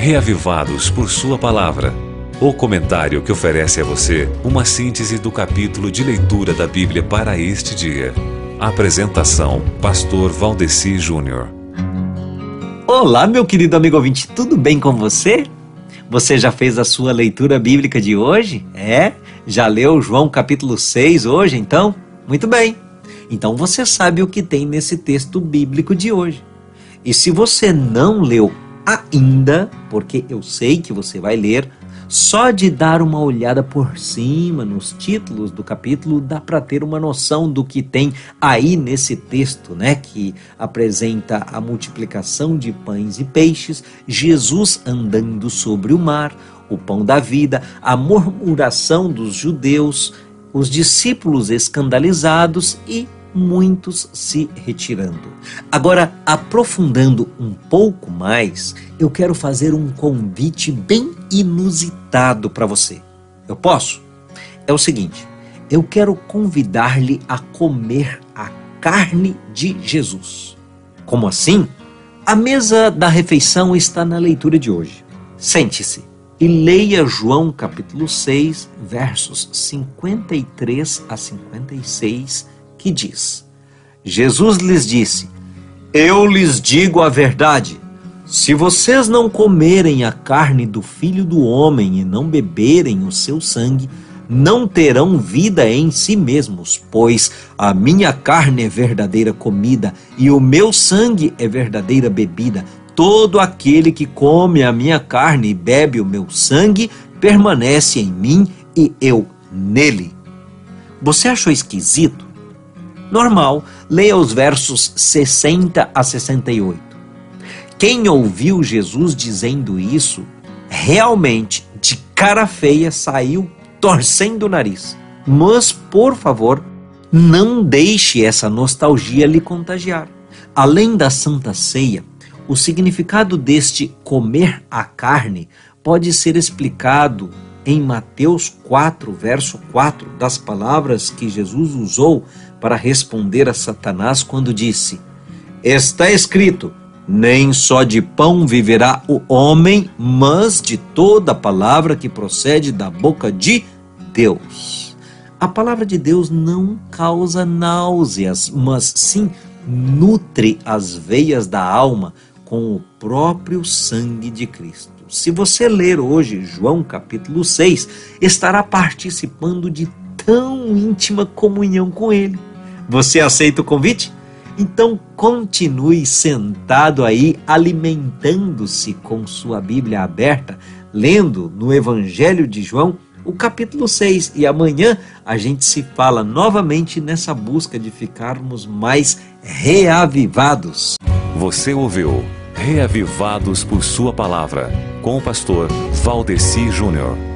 reavivados por Sua palavra. O comentário que oferece a você uma síntese do capítulo de leitura da Bíblia para este dia. Apresentação: Pastor Valdeci Júnior. Olá, meu querido amigo ouvinte, tudo bem com você? Você já fez a sua leitura bíblica de hoje? É? Já leu João capítulo 6 hoje, então? Muito bem. Então você sabe o que tem nesse texto bíblico de hoje. E se você não leu ainda, porque eu sei que você vai ler, só de dar uma olhada por cima nos títulos do capítulo dá para ter uma noção do que tem aí nesse texto, né, que apresenta a multiplicação de pães e peixes, Jesus andando sobre o mar, o pão da vida, a murmuração dos judeus, os discípulos escandalizados e muitos se retirando. Agora, aprofundando um pouco mais, eu quero fazer um convite bem inusitado para você. Eu posso? É o seguinte: eu quero convidar-lhe a comer a carne de Jesus. Como assim? A mesa da refeição está na leitura de hoje. Sente-se e leia João capítulo 6, versos 53 a 56 que diz: Jesus lhes disse: Eu lhes digo a verdade. Se vocês não comerem a carne do filho do homem e não beberem o seu sangue, não terão vida em si mesmos, pois a minha carne é verdadeira comida e o meu sangue é verdadeira bebida. Todo aquele que come a minha carne e bebe o meu sangue permanece em mim e eu nele. Você achou esquisito? Normal, leia os versos 60 a 68. Quem ouviu Jesus dizendo isso, realmente, de cara feia, saiu torcendo o nariz. Mas, por favor, não deixe essa nostalgia lhe contagiar. Além da Santa Ceia, o significado deste comer a carne pode ser explicado em Mateus 4, verso 4, das palavras que Jesus usou para responder a Satanás quando disse: Está escrito: nem só de pão viverá o homem, mas de toda palavra que procede da boca de Deus. A palavra de Deus não causa náuseas, mas sim nutre as veias da alma com o próprio sangue de Cristo. Se você ler hoje João capítulo 6, estará participando de tão íntima comunhão com Ele. Você aceita o convite? Então continue sentado aí, alimentando-se com sua Bíblia aberta, lendo no Evangelho de João o capítulo 6. E amanhã a gente se fala novamente nessa busca de ficarmos mais reavivados. Você ouviu Reavivados por Sua Palavra, com o pastor Valdeci Júnior.